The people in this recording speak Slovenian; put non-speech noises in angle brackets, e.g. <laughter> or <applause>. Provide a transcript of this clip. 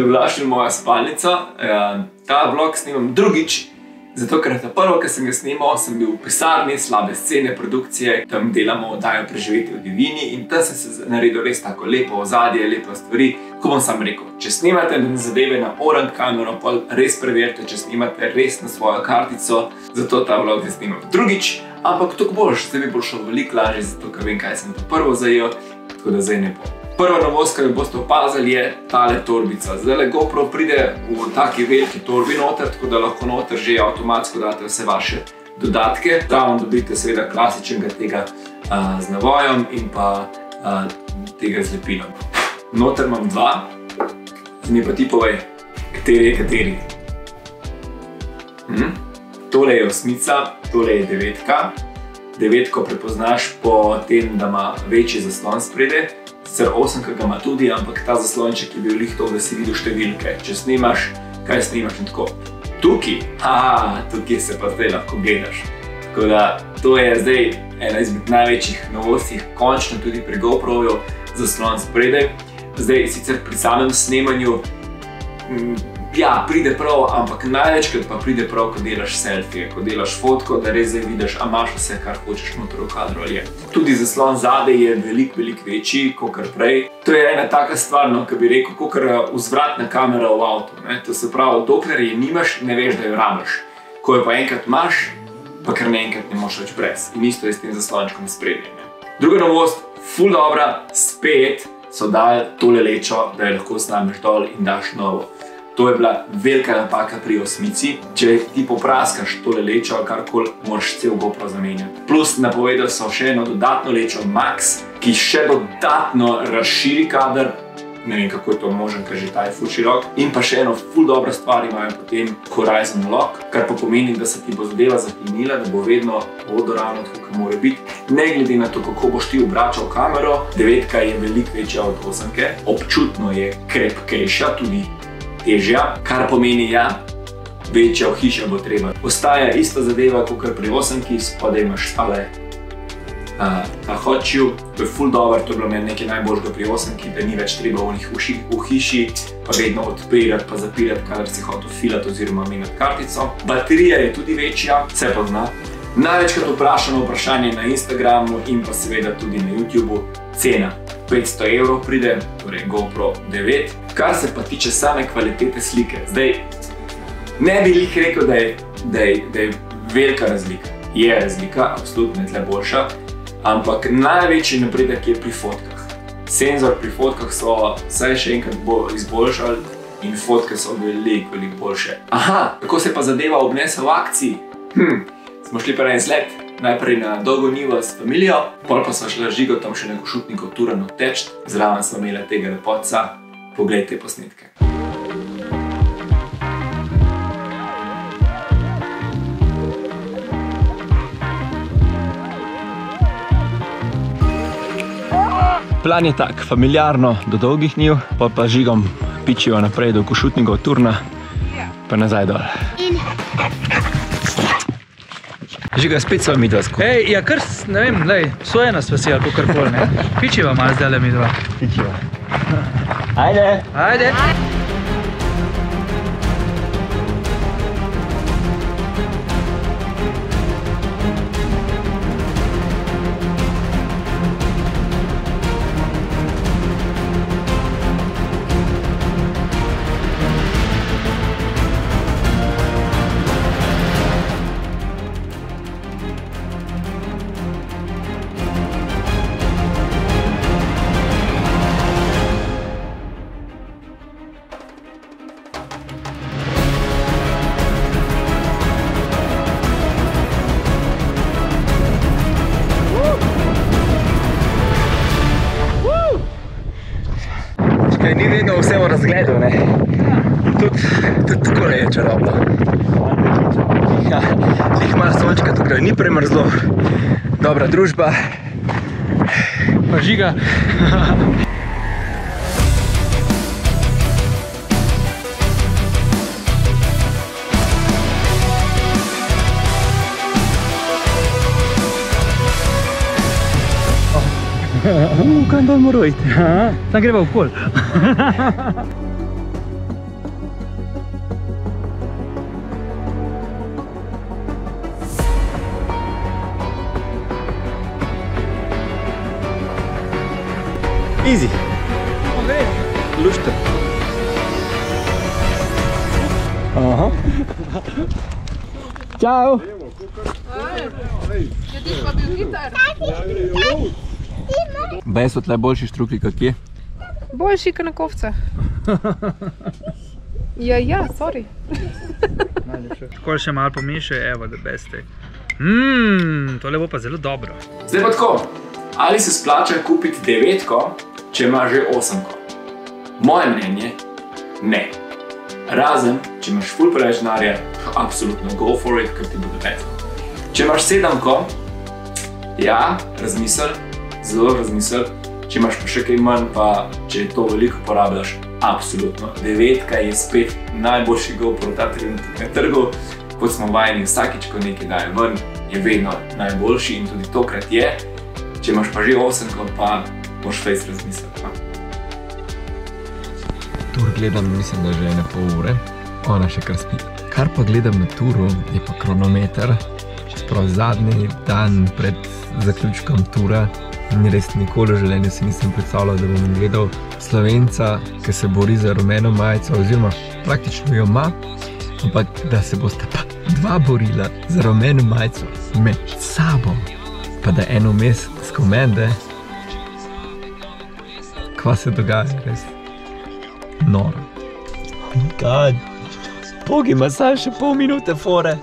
Dobrodošli v mojo spalnico. Eh, Ta vlog snimam drugič, zato ker ta prvo, ki sem ga snimal, sem bil v pisarni, slabe scene, produkcije, tam delamo oddajo preživeti v divini in tam se naredil res tako lepo ozadje, lepo stvari. Ko bom sam rekel, če snimate zadeve na orang kamero, pa res preverite, če snimate res na svojo kartico, zato ta vlog zdaj snimam drugič, ampak tako boš, zdaj bi bo šlo veliko lažje, zato ker vem, kaj sem to prvo zajel, tako da zdaj ne bom. Prva novost, ki jo boste opazili, je tale torbica. Zdaj le GoPro pride v taki veliki torbi noter, tako da lahko noter že avtomatsko date vse vaše dodatke. Zraven dobite seveda klasičnega tega uh, z navojem in pa uh, tega z lepilom. Noter imam dva, zdaj mi pa ti povej, kateri je kateri. Hm? Tole je osmica, tole je devetka. Devetko prepoznaš po tem, da ima večji zaslon spredaj, sicer 8, ki ga ima tudi, ampak ta zaslonček je bil lih to, da si videl številke. Če snimaš, kaj snimaš in tako. Tukaj, haha, tukaj se pa zdaj lahko gledaš. Tako da to je zdaj ena izmed največjih novosti, končno tudi pri GoPro-ju zaslon spredaj. Zdaj sicer pri samem snemanju, ja, pride prav, ampak največkrat pa pride prav, ko delaš selfije, ko delaš fotko, da res zdaj vidiš, a imaš vse, kar hočeš noter v kadru ali je. Tudi zaslon zadaj je veliko, veliko večji, kot prej. To je ena taka stvar, no, ki bi rekel, kot vzvratna kamera v avtu. Ne? To se pravi, dokler je nimaš, ne veš, da jo rabiš. Ko jo pa enkrat imaš, pa kar naenkrat ne moš več brez. In isto je s tem zaslončkom sprednje. Druga novost, full dobra, spet so dali tole lečo, da jo lahko snameš dol in daš novo. To je bila velika napaka pri osmici. Če ti popraskaš tole lečo ali karkoli, moraš cel GoPro zamenjati. Plus napovedali so še eno dodatno lečo Max, ki še dodatno razširi kader. Ne vem, kako je to možen, ker že ta je ful širok. In pa še eno ful dobra stvar imajo potem Horizon Lock, kar pa pomeni, da se ti bo zadeva zaplinila, da bo vedno vodoravno tako, kot mora biti. Ne glede na to, kako boš ti obračal kamero, devetka je veliko večja od osemke, občutno je krepkejša, tudi težja, kar pomeni, da ja, večja hiša bo treba. Ostaja ista zadeva, kot pri 8, ki spodaj imaš. Uh, ta hočil, to je full dobro, to je bilo meni nekaj najboljšega pri 8, ki da ni več treba v njih v hiši, pa vedno odpirati, pa zapirati, kadar si hotel filati oziroma menjati kartico. Baterija je tudi večja, vse pa zna. Največkrat vprašano vprašanje na Instagramu in pa seveda tudi na YouTubu, cena. 500 evrov pride, torej GoPro 9. Kar se pa tiče same kvalitete slike, zdaj ne bi jih rekel, da je, da, je, da je velika razlika. Je razlika, absolutno je tle boljša, ampak največji napredek je pri fotkah. Senzor pri fotkah so vsaj še enkrat bolj izboljšali in fotke so veliko, veliko boljše. Aha, kako se pa zadeva obnese v akciji? Hm, smo šli pa na izlet najprej na dolgo nivo s familijo, pol pa smo šli žigo tam še neko šutniko turano teč, zraven smo imeli tega lepotca, poglej te posnetke. Plan je tak, familiarno do dolgih njiv, pa pa žigom pičijo naprej do košutnikov turna, pa nazaj dol. In Žiga, spet sva mi dva skupaj. Ej, ja, kar, ne vem, lej, so ena sva si, ali kakor pol, ne? Pičiva malo zdaj le mi dva. Pičiva. Ajde. Ajde. Kaj ni vedno vse v razgledu, ne? Tudi, tudi tako je čarobno. Ja, lih malo sončka tukaj, ni premrzlo. Dobra družba. Pa žiga. <laughs> Ну, кандал мурой. Нагревал кол. Easy. Lusta. Ага. Чао. Я тебе Bej so tle boljši štruklji, kak je? Boljši kot na kovce. Ja, ja, sorry. Tako še malo pomešaj, evo, da beste. Mmm, tole bo pa zelo dobro. Zdaj pa tako, ali se splača kupiti devetko, če imaš že osemko? Moje mnenje, ne. Razen, če imaš ful preveč denarja, absolutno go for it, ker ti bo devetko. Če imaš sedemko, ja, razmisel, zelo razmisel. Če imaš pa še kaj manj, pa če to veliko porabljaš, absolutno. Devetka je spet najboljši GoPro ta trenutek na trgu. Kot smo vajeni, vsakič, ko nekaj daje ven, je vedno najboljši in tudi tokrat je. Če imaš pa že osemko, pa moš fejs razmisliti. no. Tur gledam, mislim, da že ene pol ure. Ona še kar spi. Kar pa gledam na turu, je pa kronometer. Prav zadnji dan pred zaključkom tura. In res nikoli v življenju si nisem predstavljal, da bom gledal slovenca, ki se bori za rumeno majico, oziroma praktično jo ima, ampak da se bosta pa dva borila za rumeno majico med sabo, pa da eno mes skomende. Kva se dogaja, res noro. Oh Bogi ima samo še pol minute fore.